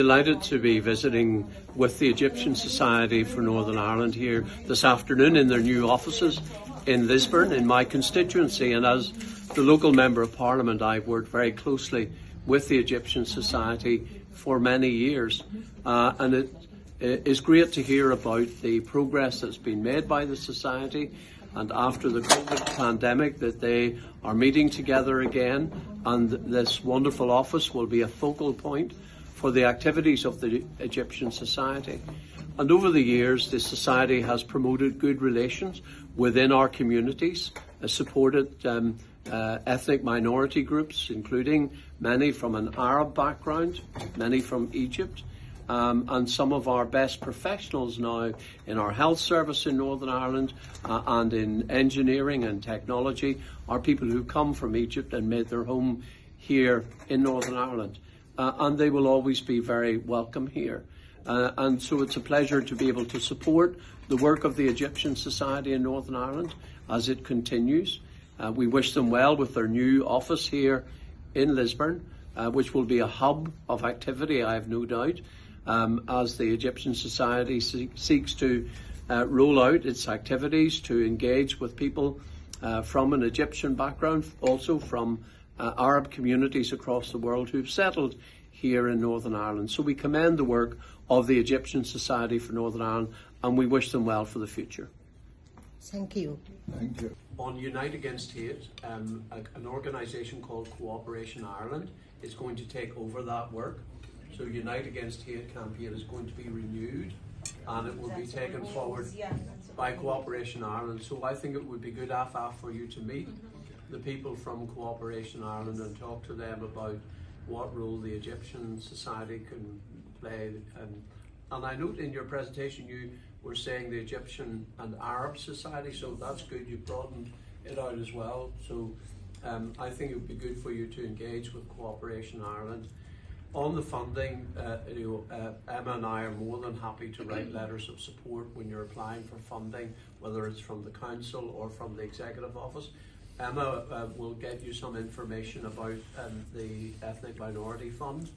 Delighted to be visiting with the Egyptian Society for Northern Ireland here this afternoon in their new offices in Lisburn, in my constituency. And as the local Member of Parliament, I've worked very closely with the Egyptian Society for many years. Uh, and it, it is great to hear about the progress that's been made by the Society and after the COVID pandemic that they are meeting together again and this wonderful office will be a focal point for the activities of the Egyptian Society. And over the years, the Society has promoted good relations within our communities, uh, supported um, uh, ethnic minority groups, including many from an Arab background, many from Egypt, um, and some of our best professionals now in our health service in Northern Ireland uh, and in engineering and technology are people who come from Egypt and made their home here in Northern Ireland uh, and they will always be very welcome here. Uh, and so it's a pleasure to be able to support the work of the Egyptian Society in Northern Ireland as it continues. Uh, we wish them well with their new office here in Lisburn, uh, which will be a hub of activity, I have no doubt, um, as the Egyptian Society se- seeks to uh, roll out its activities to engage with people uh, from an Egyptian background, also from uh, Arab communities across the world who've settled here in Northern Ireland. So we commend the work of the Egyptian Society for Northern Ireland and we wish them well for the future. Thank you. Thank you. On Unite Against Hate, um, a, an organisation called Cooperation Ireland is going to take over that work. So Unite Against Hate campaign is going to be renewed and it will be taken forward by Cooperation Ireland. So I think it would be good, Afaf, for you to meet the people from Cooperation Ireland and talk to them about what role the Egyptian society can play. And, and I note in your presentation you were saying the Egyptian and Arab society, so that's good. You broadened it out as well. So um, I think it would be good for you to engage with Cooperation Ireland. On the funding, uh, you know, uh, Emma and I are more than happy to write letters of support when you're applying for funding, whether it's from the council or from the executive office. Emma uh, will get you some information about um, the Ethnic Minority Fund.